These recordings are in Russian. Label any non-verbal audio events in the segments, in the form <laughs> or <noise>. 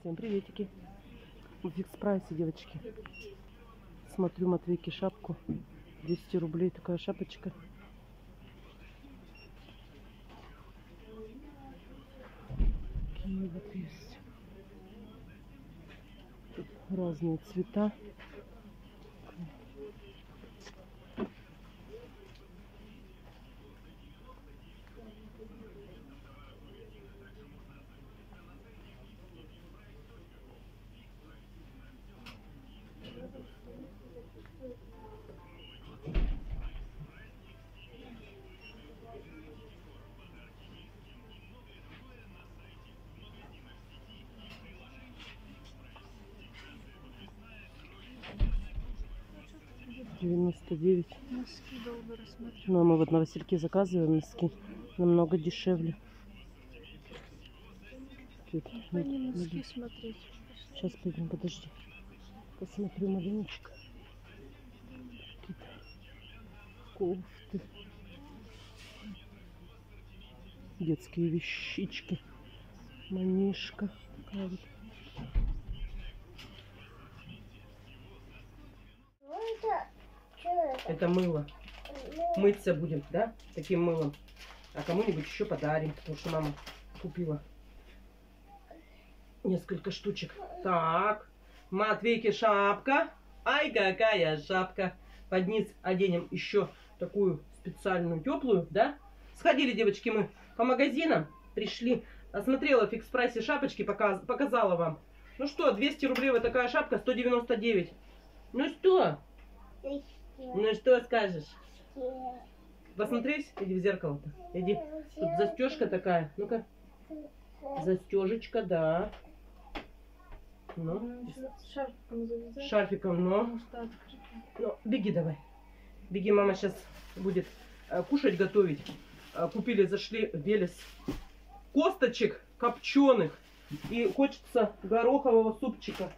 Всем приветики. В фикс прайсе, девочки. Смотрю Матвейки шапку. 200 рублей такая шапочка. Такие вот есть. Тут разные цвета. Девяносто девять. Носки долго рассматриваю. Но мы вот на Васильке заказываем носки. Намного дешевле. Тут, вот, носки смотреть. Сейчас пойдем, подожди. Посмотрю маленечко. Какие-то кофты. Детские вещички. Манишка. Такая вот. Это мыло. Мыться будем, да? Таким мылом. А кому-нибудь еще подарим, потому что мама купила несколько штучек. Так, Матвейке шапка. Ай, какая шапка. Под низ оденем еще такую специальную теплую, да? Сходили, девочки, мы по магазинам, пришли, осмотрела в фикс прайсе шапочки, показ, показала вам. Ну что, 200 рублей вот такая шапка, 199. Ну что? Ну что скажешь? Посмотреть? Иди в зеркало-то. Иди. Тут застежка такая. Ну-ка. Застежечка, да. Ну, Шарфиком завязать. шарфиком, но. Ну, беги давай. Беги, мама сейчас будет э, кушать готовить. Э, купили, зашли в Велес косточек копченых. И хочется горохового супчика.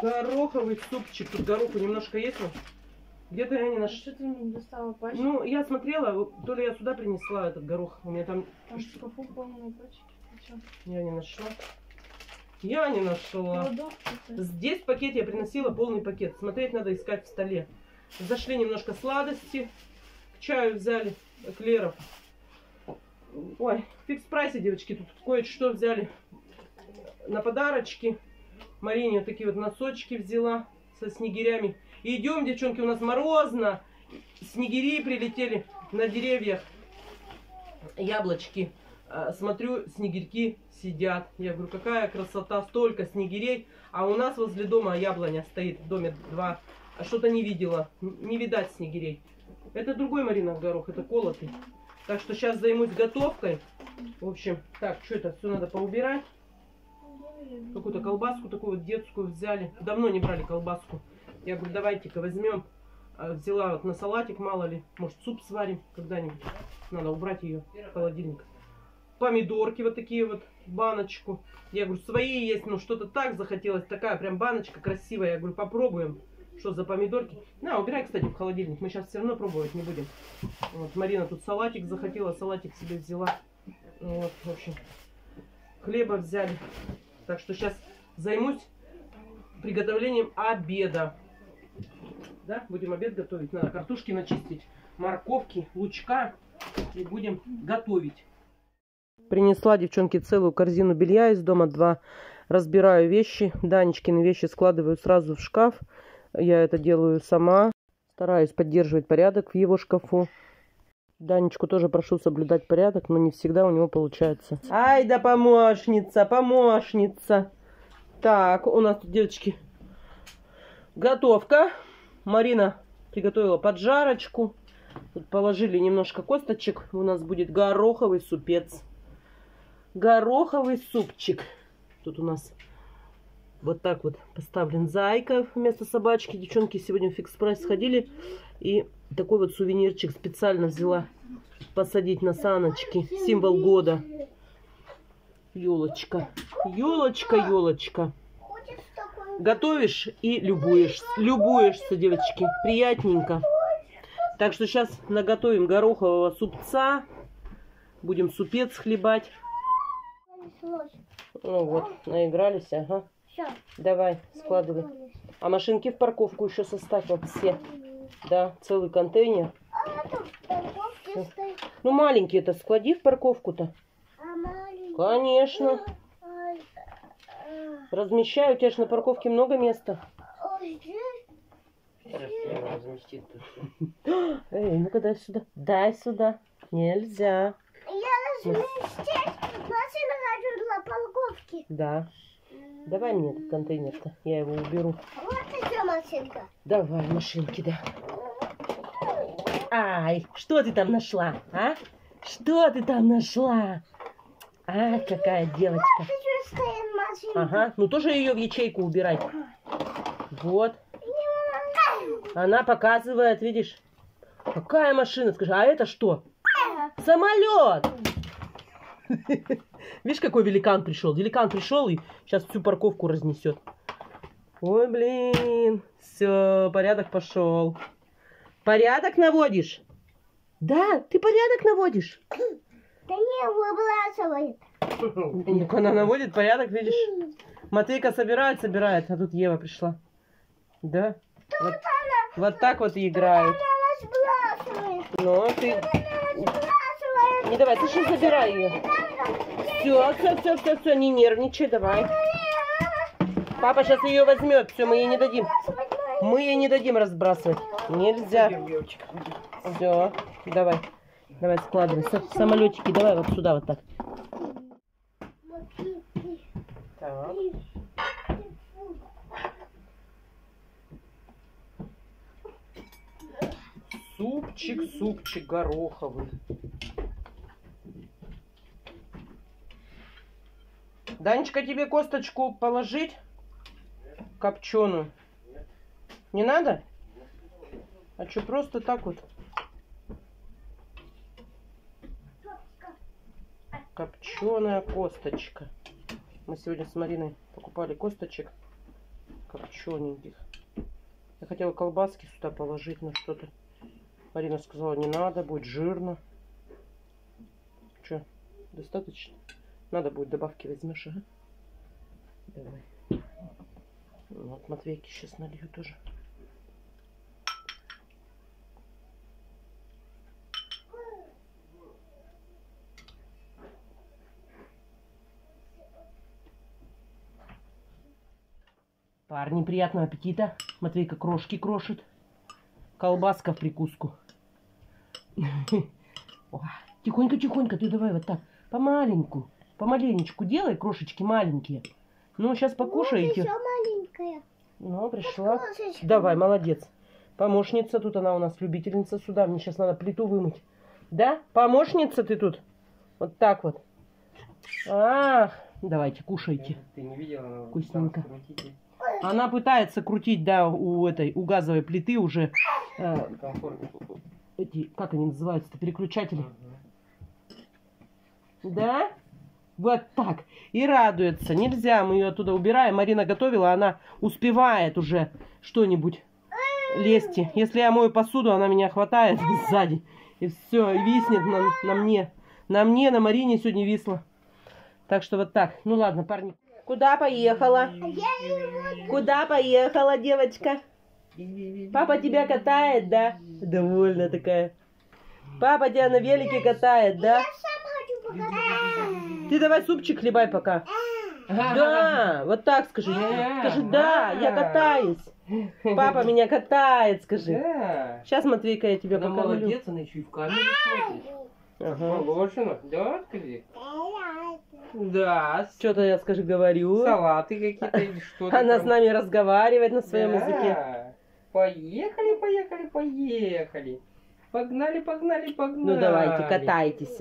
Гороховый супчик. Тут гороху немножко есть. вот. Где-то я не А нашла. что ты мне не достала пачку? Ну, я смотрела, то ли я сюда принесла этот горох. У меня там Там в шкафу полные пачки. Я не нашла. Я не нашла. Здесь в пакете я приносила полный пакет. Смотреть надо искать в столе. Зашли немножко сладости. К чаю взяли эклеров. Ой, в фикс прайсе, девочки, тут кое-что взяли на подарочки. Марине вот такие вот носочки взяла со снегирями. Идем, девчонки, у нас морозно. Снегири прилетели на деревьях. Яблочки. А, Смотрю, снегирьки сидят. Я говорю, какая красота, столько снегирей. А у нас возле дома яблоня стоит, в доме два. А что-то не видела, не видать снегирей. Это другой Марина горох, это колотый. Так что сейчас займусь готовкой. В общем, так, что это, все надо поубирать. Какую-то колбаску такую вот детскую взяли. Давно не брали колбаску. Я говорю, давайте-ка возьмем. А, Взяла вот на салатик, мало ли. Может, суп сварим когда-нибудь. Надо убрать ее в холодильник. Помидорки вот такие вот, баночку. Я говорю, свои есть, но что-то так захотелось. Такая прям баночка красивая. Я говорю, попробуем. Что за помидорки? На, убирай, кстати, в холодильник. Мы сейчас все равно пробовать не будем. Вот, Марина тут салатик захотела, салатик себе взяла. Вот, в общем, хлеба взяли. Так что сейчас займусь приготовлением обеда. Да, будем обед готовить. Надо картошки начистить, морковки, лучка. И будем готовить. Принесла девчонки целую корзину белья из дома. Два разбираю вещи. Данечкины вещи складываю сразу в шкаф. Я это делаю сама. Стараюсь поддерживать порядок в его шкафу. Данечку тоже прошу соблюдать порядок, но не всегда у него получается. Ай да помощница, помощница. Так, у нас тут, девочки, готовка. Марина приготовила поджарочку. Тут положили немножко косточек. У нас будет гороховый супец. Гороховый супчик. Тут у нас вот так вот поставлен зайка вместо собачки. Девчонки сегодня в фикс прайс сходили. И такой вот сувенирчик специально взяла посадить на саночки. Символ года. Елочка. Елочка, елочка. Готовишь и любуешься. Любуешься, девочки. Приятненько. Так что сейчас наготовим горохового супца. Будем супец хлебать. Ну вот, наигрались, ага. Давай, складывай. А машинки в парковку еще составь вот все. Да, целый контейнер. А. Ну, маленький это склади в парковку-то. А. Конечно. Размещаю, у тебя же на парковке много места. Разместит. <gasps> Эй, ну-ка дай сюда. Дай сюда. Нельзя. Я разместить машину хочу для парковки. Да. Давай мне этот контейнер-то. Я его уберу. Вот еще машинка. Давай, машинки, да. Ай, что ты там нашла, а? Что ты там нашла? А, какая девочка. Ага, ну тоже ее в ячейку убирай. Вот. Она показывает, видишь? Какая машина? Скажи, а это что? Самолет! <laughs> Видишь, какой великан пришел? Великан пришел и сейчас всю парковку разнесет. Ой, блин. Все, порядок пошел. Порядок наводишь? Да, ты порядок наводишь. Да не выбрасывает. Она наводит порядок, видишь? Матвейка собирает, собирает, а тут Ева пришла. Да? Вот, вот так вот и играют. Она. Ну, ты... Не давай, ты сейчас забирай ее. Все, все, все, все, все, не нервничай, давай. Папа сейчас ее возьмет, все, мы ей не дадим. Мы ей не дадим разбрасывать. Нельзя. Все, давай. Давай складывай. Самолетики, давай вот сюда вот так. Так. Супчик, супчик гороховый. Данечка, тебе косточку положить? Копченую. Не надо? А что, просто так вот? Копченая косточка. Мы сегодня с Мариной покупали косточек копчененьких. Я хотела колбаски сюда положить, но что-то Марина сказала, не надо, будет жирно. Че, достаточно? Надо будет добавки возьмешь, ага? Давай. Вот Матвейки сейчас налью тоже. Парни, приятного аппетита. Матвейка крошки крошит. Колбаска в прикуску. <laughs> Тихонько, тихонько, ты давай вот так. Помаленьку. Помаленечку делай, крошечки маленькие. Ну, сейчас покушаете. Маленькая. Ну, пришла. Крошечка. Давай, молодец. Помощница тут, она у нас любительница сюда. Мне сейчас надо плиту вымыть. Да? Помощница ты тут? Вот так вот. Ах, давайте, кушайте. Ты не видела? Вкусненько. там. Она пытается крутить, да, у этой, у газовой плиты уже э, эти, как они называются, переключатели. Да? Вот так. И радуется. Нельзя, мы ее оттуда убираем. Марина готовила, она успевает уже что-нибудь лезть. Если я мою посуду, она меня хватает <laughs> сзади. И все, виснет на, на мне. На мне, на Марине сегодня висла. Так что вот так. Ну ладно, парни. Куда поехала? Куда поехала, девочка? Папа тебя катает, да? Довольно такая. Папа тебя на велике катает, да? Ты давай супчик хлебай пока. Да, вот так скажи. Скажи, да, я катаюсь. Папа <laughs> меня катает, скажи. Сейчас, Матвейка, я тебя Она покормлю. молодец, она еще и в камеру смотрит. Ага. Положено. Да, скажи. Да. Что-то я, скажи, говорю. Салаты какие-то или <laughs> что-то. Она там. с нами разговаривает на своем Да. языке. Поехали, поехали, поехали. Погнали, погнали, погнали. Ну давайте, катайтесь.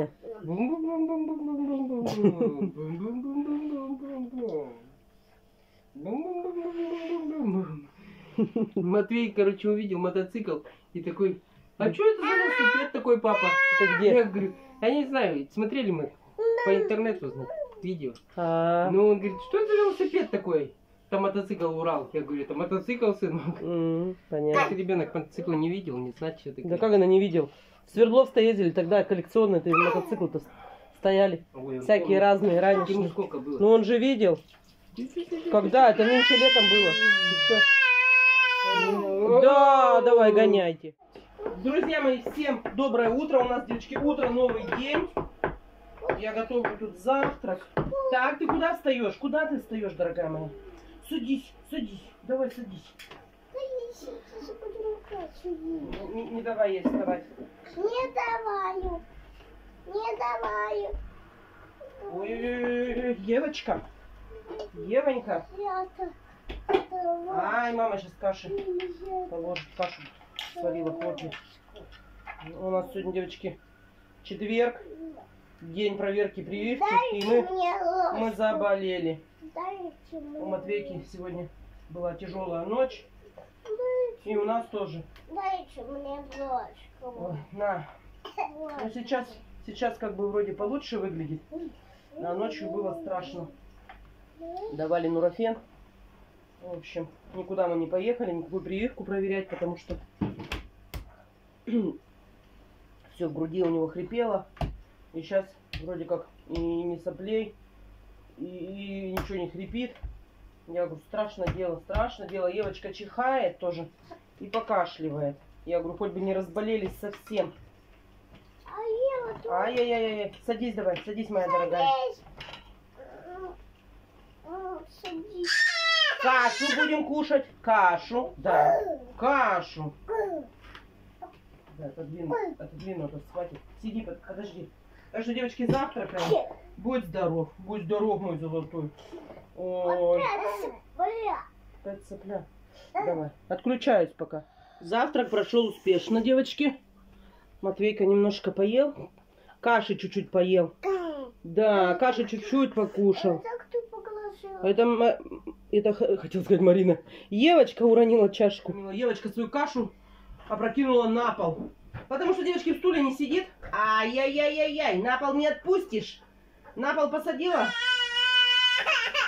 Матвей, короче, увидел мотоцикл и такой, а что это за велосипед такой, папа? Это Я где? говорю, я не знаю, смотрели мы по интернету знаю, видео. А, Ну, он говорит, что это за велосипед такой? Там мотоцикл Урал. Я говорю, это мотоцикл, сынок. м, понятно. Если ребенок мотоцикла не видел, не знает, что это. Да как она не видел? В Свердловск-то ездили, тогда коллекционный ты мотоцикл-то стояли. Ой, Всякие помню. разные Ему ранешние. сколько было? Ну он же видел. Когда? Это нынче летом было. Да, давай, гоняйте. Друзья мои, всем доброе утро. У нас, девочки, утро, новый день. Я готовлю тут завтрак. Так, ты куда встаешь? Куда ты встаешь, дорогая моя? Садись, садись. Давай, садись. Не, не давай ей вставать. Не даваю. Не даваю. Ой-ой-ой, девочка. Евонька. Ай, мама сейчас каши положит. Кашу сварила хлопья. У нас сегодня, девочки, четверг. День проверки прививки. И Дайте мы, мне мы ложку. заболели. Дайте. У Матвейки сегодня была тяжелая ночь. И у нас тоже. Дайте мне ложку. На. Ну, Вот. сейчас, сейчас как бы вроде получше выглядит. А ночью было страшно. Давали нурофен. В общем, никуда мы не поехали, никакую прививку проверять, потому что <clears throat> все в груди у него хрипело. И сейчас вроде как и не соплей, и, и ничего не хрипит. Я говорю, страшно дело, страшно дело. Евочка чихает тоже и покашливает. Я говорю, хоть бы не разболелись совсем. А я вот Ай-яй-яй, садись давай, садись, моя дорогая. М, м, Садись. Кашу будем кушать, кашу, да, кашу. Да, отодвину, отодвину, а то схватит. Сиди, под- подожди. Так что, девочки, завтракаем. Будь здоров, будь здоров, мой золотой. Ой, Бля. опять цепля. Давай, отключаюсь пока. Завтрак прошел успешно, девочки. Матвейка немножко поел. Каши чуть-чуть поел. Да, каши чуть-чуть покушал. Это, это хотел сказать Марина. Евочка уронила чашку. Евочка свою кашу опрокинула на пол. Потому что девочки в стуле не сидит. Ай-яй-яй-яй-яй, на пол не отпустишь. На пол посадила.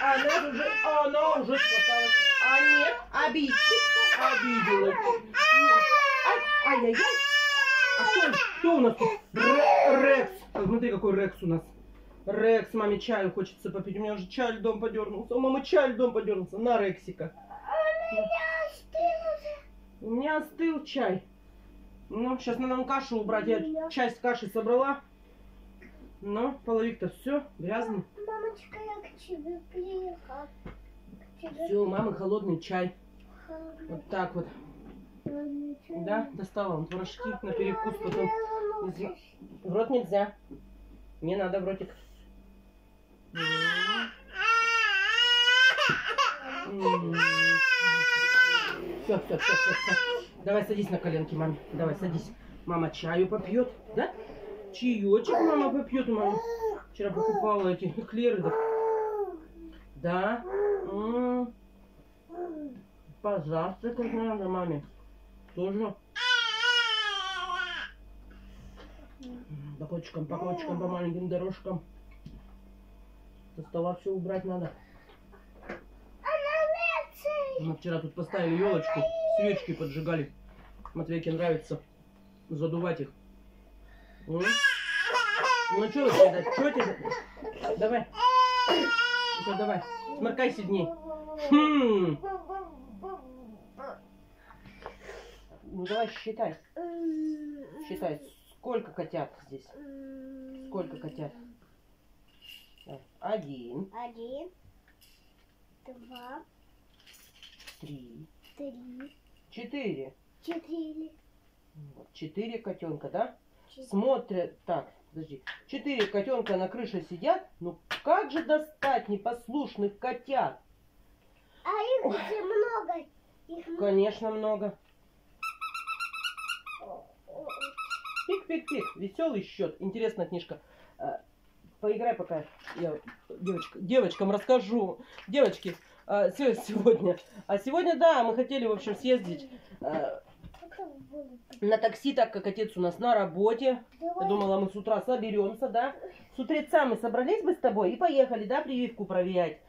Она уже, она уже спасалась. А нет, обидчик, обиделась. Ай- Ай-яй-яй. А кто, кто у нас тут? Ре- Рекс. А, Смотри, какой Рекс у нас. Рекс, маме чаю хочется попить. У меня уже чай льдом подернулся. У мамы чай льдом подернулся. На Рексика. У меня остыл чай. Ну, сейчас надо нам кашу убрать. Я часть каши собрала. Но половик-то все грязный. Мамочка, я к тебе тебе. Все, у мамы холодный чай. приехала. Вот так вот. Да, достала он творожки на перекус потом. Из- В рот нельзя. Не надо в ротик. Все, все, все, все, все. Давай садись на коленки, маме. Давай садись. Мама чаю попьет, да? Чаечек мама попьет. Мама вчера покупала эти эклеры. Да? Да. М. Позавтракать надо маме. Тоже. По кочкам, по кочкам, по маленьким дорожкам. Со стола все убрать надо. Мы вчера тут поставили елочку, свечки поджигали. Матвейке нравится задувать их. М? Ну что тебе, что тебе? Давай. Ну, давай, сморкай сильней. Хм. Ну давай считай, считай, сколько котят здесь? Сколько котят? Один, Один, два, три, три, четыре. четыре, Вот, Четыре котенка, да? четыре. Смотрят, так, подожди. Четыре котенка на крыше сидят. Ну как же достать непослушных котят? А их где много? Их много. Конечно, много. Пик-пик-пик. Веселый счет. Интересная книжка. А, Поиграй пока. Я девочка, девочкам расскажу. Девочки, а, се- <laughs> сегодня. А сегодня, да, мы хотели, в общем, съездить а, на такси, так как отец у нас на работе. Я думала, мы с утра соберемся, да? С утреца мы собрались бы с тобой и поехали, да, прививку проверять.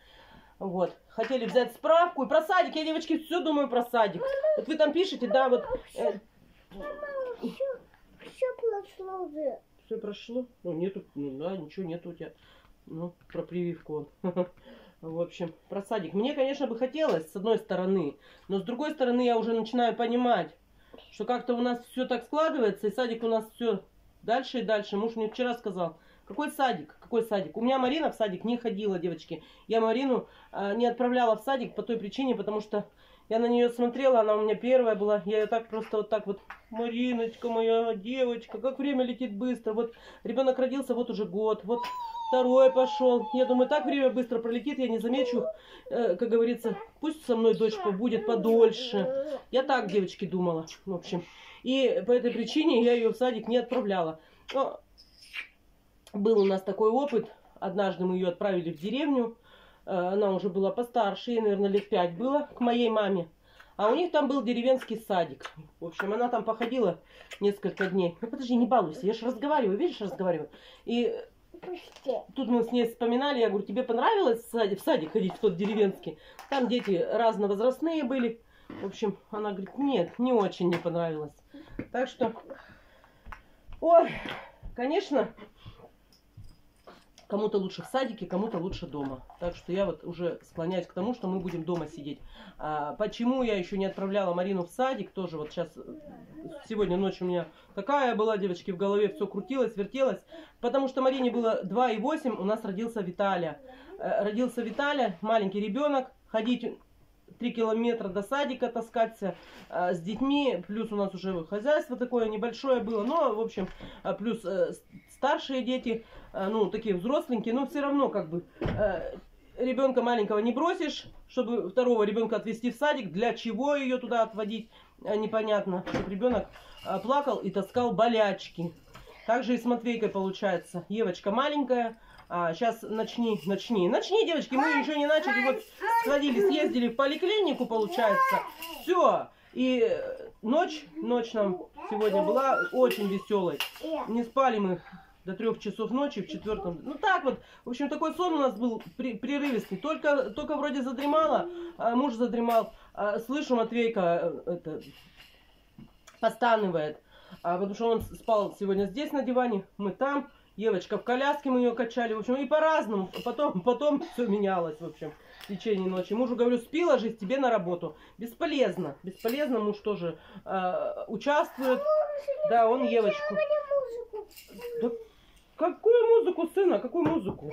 Вот. Хотели взять справку и про садик. Я, девочки, все думаю про садик. Вот вы там пишете, да, вот. э, все, все прошло уже. все прошло. Ну, нету, ну да, ничего нету у тебя. Ну, про прививку. <laughs> В общем, про садик. Мне, конечно, бы хотелось, с одной стороны. Но с другой стороны, я уже начинаю понимать, что как-то у нас все так складывается, и садик у нас все дальше и дальше. Муж мне вчера сказал, какой садик, какой садик. У меня Марина в садик не ходила, девочки. Я Марину э, не отправляла в садик по той причине, потому что я на нее смотрела, она у меня первая была. Я ее так просто вот так вот, Мариночка моя девочка, как время летит быстро. Вот ребенок родился, вот уже год, вот второй пошел. Я думаю, так время быстро пролетит, я не замечу, э, как говорится, пусть со мной дочь побудет подольше. Я так, девочки, думала, в общем. И по этой причине я ее в садик не отправляла. Но был у нас такой опыт. Однажды мы ее отправили в деревню. Э, Она уже была постарше, ей, наверное, лет пять было, к моей маме. А у них там был деревенский садик. В общем, она там походила несколько дней. Ну, подожди, не балуйся, я же разговариваю, видишь, разговариваю. И Тут мы с ней вспоминали, я говорю, тебе понравилось в садик, в садик ходить, в тот деревенский? Там дети разновозрастные были. В общем, она говорит, нет, не очень мне понравилось. Так что, ой, конечно, кому-то лучше в садике, кому-то лучше дома. Так что я вот уже склоняюсь к тому, что мы будем дома сидеть. А, почему я еще не отправляла Марину в садик, тоже вот сейчас, сегодня ночью у меня такая была, девочки, в голове все крутилось, вертелось. Потому что Марине было 2,8, у нас родился Виталя. Э, Родился Виталя, маленький ребенок, ходить 3 километра до садика таскаться э, с детьми, плюс у нас уже хозяйство такое небольшое было, но, в общем, э, плюс э, с- старшие дети, э, ну, такие взросленькие, но все равно, как бы, э, ребенка маленького не бросишь, чтобы второго ребенка отвезти в садик, для чего ее туда отводить, э, непонятно, чтобы ребенок э, плакал и таскал болячки. Также и с Матвейкой получается. Евочка маленькая, а, сейчас начни, начни, начни, девочки, мы еще не начали, вот сходили, съездили в поликлинику, получается, все. И э, ночь, ночь нам сегодня была очень веселой. Не спали мы до трех часов ночи в четвертом. Ну так вот, в общем, такой сон у нас был при- прерывистый. Только, только вроде задремала, а муж задремал. А слышу, Матвейка э, это, постанывает. А, потому что он спал сегодня здесь на диване, мы там. Евочка в коляске, мы ее качали, в общем, и по-разному. Потом, потом все менялось, в общем, в течение ночи. Мужу говорю, спи, ложись, тебе на работу. Бесполезно, бесполезно, муж тоже э, участвует. Да, он Евочку. Да какую музыку, сына, какую музыку?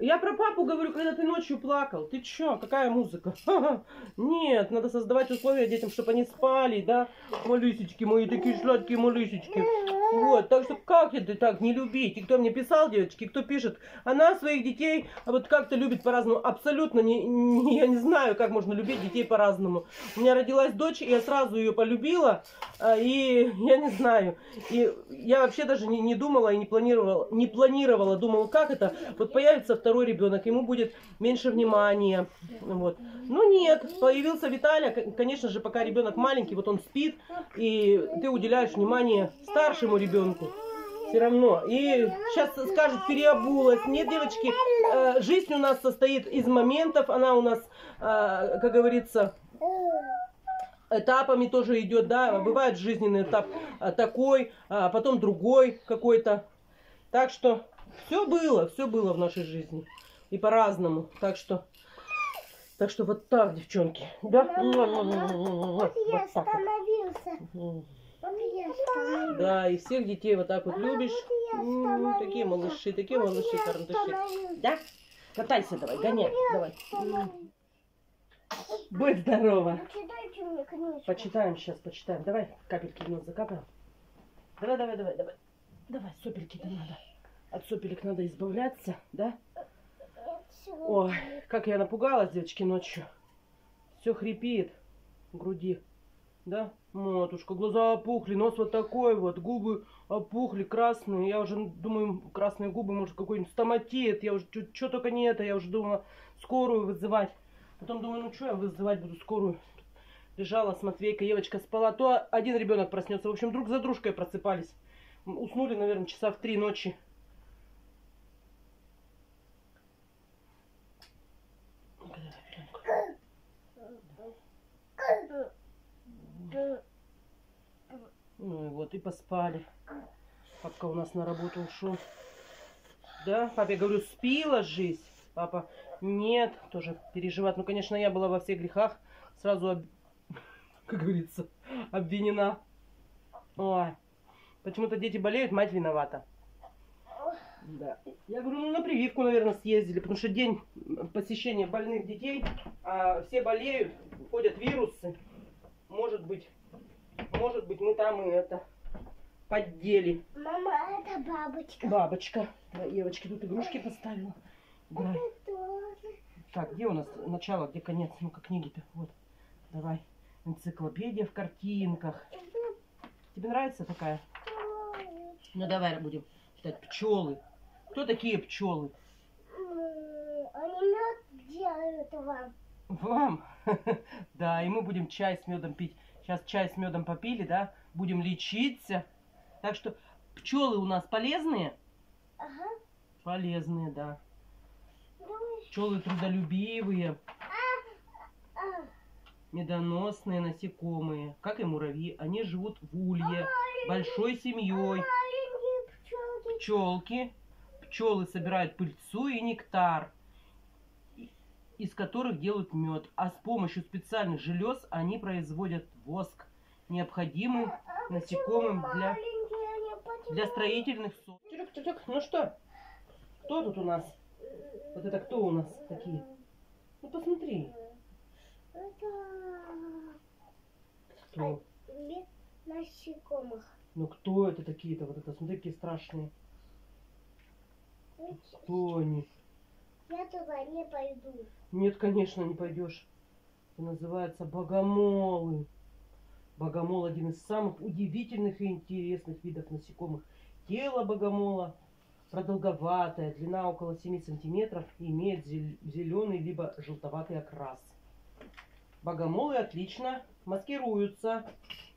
Я про папу говорю, когда ты ночью плакал. Ты чё, какая музыка? Ха-ха. <laughs> Нет, надо создавать условия детям, чтобы они спали, да? Малысечки мои, такие сладкие малысечки. Вот, так что как это так не любить? И кто мне писал, девочки, кто пишет, она своих детей вот как-то любит по-разному. Абсолютно не, не- я не знаю, как можно любить детей по-разному. У меня родилась дочь, и я сразу ее полюбила, а, и я не знаю. И я вообще даже не, не думала и не планировала, не планировала, думала, как это, вот появится второй ребенок, ему будет меньше внимания, вот. Ну нет, появился Виталя, к- конечно же, пока ребенок маленький, вот он спит, и ты уделяешь внимание старшему ребенку. Все равно. И сейчас скажут, переобулась. Нет, девочки, э, жизнь у нас состоит из моментов. Она у нас, э, как говорится, этапами тоже идет, да, бывает жизненный этап а, такой, а потом другой какой-то. Так что все было, все было в нашей жизни. И по-разному. Так что, так что вот так, девчонки. Да? Вот я так остановился. М. Да, и всех детей вот так вот любишь. Вот я М, остановился. Такие малыши, такие малыши, карандаши. Да? Катайся давай, гоняй, давай. Будь здорова. Почитаем сейчас, почитаем. Давай капельки в нос закапаем. Давай, давай, давай, давай. Давай, сопельки-то надо. От сопелек надо избавляться, да? Ой, как я напугалась, девочки, ночью. Все хрипит в груди. Да? Матушка, глаза опухли, нос вот такой вот, губы опухли, красные. Я уже думаю, красные губы, может, какой-нибудь стоматит. Я уже, что только не это, я уже думала скорую вызывать. Потом думаю, ну что я вызывать буду скорую. Лежала с Матвейкой, Евочка спала. То один ребенок проснется. В общем, друг за дружкой просыпались. Уснули, наверное, часа в три ночи. Ну и вот, и поспали. Папка у нас на работу ушел. Да, папе говорю, спи, ложись. Папа, нет, тоже переживает. Ну, конечно, я была во всех грехах. Сразу, об- <laughs> как говорится, обвинена. Ой, почему-то дети болеют, мать виновата. Да. Я говорю, ну на прививку, наверное, съездили, потому что день посещения больных детей, а все болеют, ходят вирусы. Может быть, может быть, мы там и это поддели. Мама, это бабочка. Бабочка. Да, Евочки тут игрушки поставила. Тоже. Так, где у нас начало, где конец? Ну-ка, книги-то. Вот. Давай. Энциклопедия в картинках. Тебе нравится такая? Ну давай будем читать. Пчелы. Кто такие пчелы? Они мед делают вам. Вам? <laughs> Да, и мы будем чай с медом пить. Сейчас чай с медом попили, да? Будем лечиться. Так что пчелы у нас полезные? Ага. Полезные, да. Пчелы трудолюбивые, медоносные насекомые, как и муравьи. Они живут в улье, большой семьей. пчелки. Пчелы собирают пыльцу и нектар, из которых делают мед. А с помощью специальных желез они производят воск, необходимый А насекомым почему для, для строительных сот. Тюрюк, тюрюк. Ну что, кто тут у нас? Вот это кто у нас такие? Ну посмотри. Это Кто? вид насекомых. Ну кто это такие-то? Вот это, смотри, какие страшные. Кто они? Я туда не пойду. Нет, конечно, не пойдешь. Это называется богомолы. Богомол один из самых удивительных и интересных видов насекомых. Тело богомола продолговатое, длина около 7 сантиметров и имеет зеленый либо желтоватый окрас. Богомолы отлично маскируются.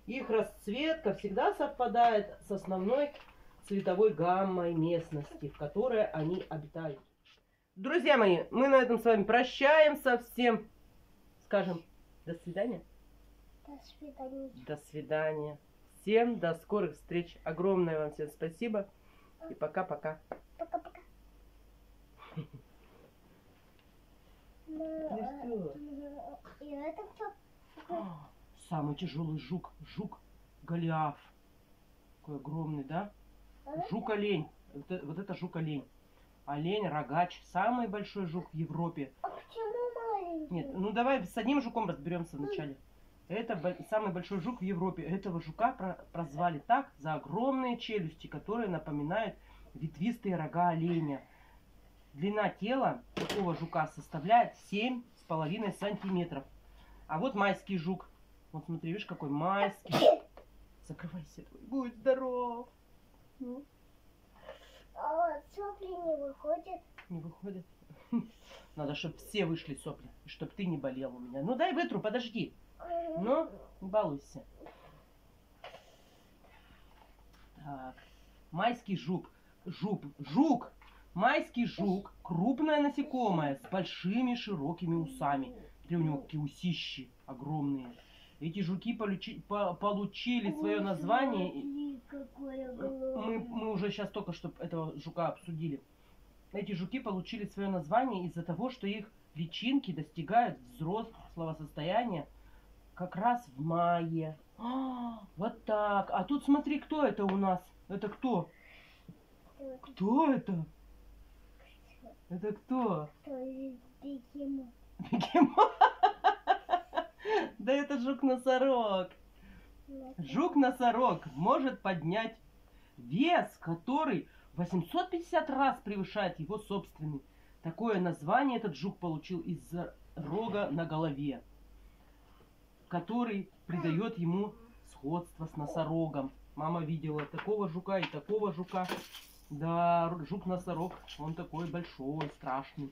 Их расцветка всегда совпадает с основной цветовой гаммой местности, в которой они обитают. Друзья мои, мы на этом с вами прощаемся. Всем скажем до свидания. До свидания. До свидания. Всем до скорых встреч. Огромное вам всем спасибо. И пока-пока. Пока-пока. Ну, Ну кто? Какой? Самый тяжелый жук. Жук Голиаф. Такой огромный, да? Жук-олень. Вот это, вот это жук-олень. Олень, рогач. Самый большой жук в Европе. А почему маленький? Нет, ну давай с одним жуком разберемся вначале. Это самый большой жук в Европе. Этого жука про- прозвали так за огромные челюсти, которые напоминают ветвистые рога оленя. Длина тела такого жука составляет 7,5 сантиметров. А вот майский жук. Вот смотри, видишь, какой майский. Закрывайся, будь здоров. Ну, А сопли не выходят. не выходит. <laughs> Надо, чтобы все вышли сопли, и чтобы ты не болел у меня. Ну дай вытру, подожди. Ну, не балуйся. Так. Майский жук. Жук. Жук. Майский жук. Крупное насекомое с большими широкими усами. Смотри, у него какие усищи огромные. Эти жуки получи- по- получили свое название. Какой Мы, огромный. мы уже сейчас только что этого жука обсудили. Эти жуки получили свое название из-за того, что их личинки достигают взрослого состояния как раз в мае. А, <gasps> вот так. А тут смотри, кто это у нас? Это кто? Кто это? Это кто? Бегемот. Бегемот. <laughs> Да это жук-носорог. Жук-носорог может поднять вес, который 850 раз превышает его собственный. Такое название этот жук получил из-за рога на голове, который придает ему сходство с носорогом. Мама видела такого жука и такого жука. Да, жук-носорог, он такой большой, страшный.